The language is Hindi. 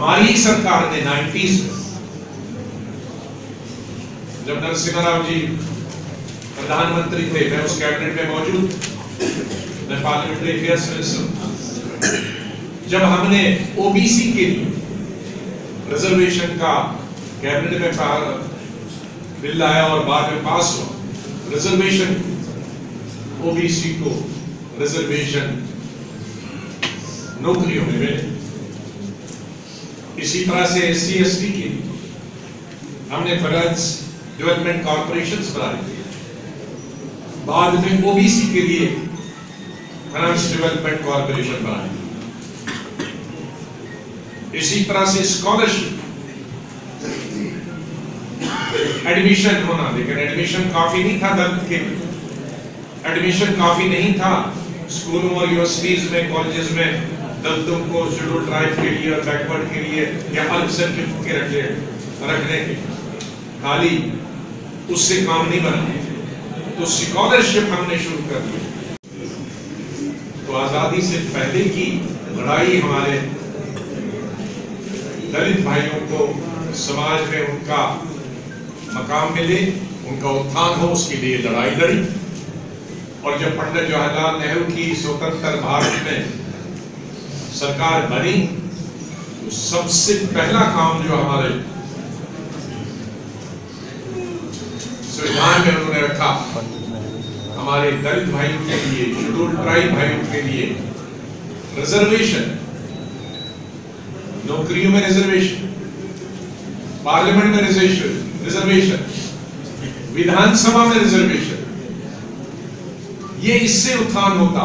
हमारी सरकार ने नाइन्टीज में जब नरसिम्हा राव जी प्रधानमंत्री थे, मैं उस कैबिनेट में मौजूद। मैं पार्लियामेंट्री अफेयर्स मिनिस्टर जब हमने ओबीसी के लिए रिजर्वेशन का कैबिनेट में बिल लाया और बाद में पास हुआ रिजर्वेशन ओबीसी को रिजर्वेशन नौकरियों में मिले। इसी तरह से एस सी एस टी की हमने फाइनेंस डेवलपमेंट कॉर्पोरेशन बनाए बाद में ओबीसी के लिए फाइनेंस डेवलपमेंट कॉर्पोरेशन बनाए इसी तरह से स्कॉलरशिप एडमिशन होना, लेकिन एडमिशन काफ़ी नहीं था दलित के एडमिशन काफ़ी नहीं था स्कूलों और यूनिवर्सिटीज में कॉलेजेस में। दलितों को शेड्यूल ट्राइब के लिए और बैकवर्ड के लिए या अल्पसंख्यक के रखने रखने के खाली उससे काम नहीं बना। तो स्कॉलरशिप हमने शुरू कर दी। तो आज़ादी से पहले की लड़ाई हमारे दलित भाइयों को समाज में उनका मकाम मिले, उनका उत्थान हो, उसके लिए लड़ाई लड़ी। और जब पंडित जवाहरलाल नेहरू की स्वतंत्र भारत में सरकार बनी तो सबसे पहला काम जो हमारे संविधान में उन्होंने रखा, हमारे दलित भाइयों के लिए शेड्यूल ट्राइब भाइयों के लिए रिजर्वेशन नौकरियों में रिजर्वेशन पार्लियामेंट में रिजर्वेशन रिजर्वेशन विधानसभा में रिजर्वेशन ये इससे उत्थान होता।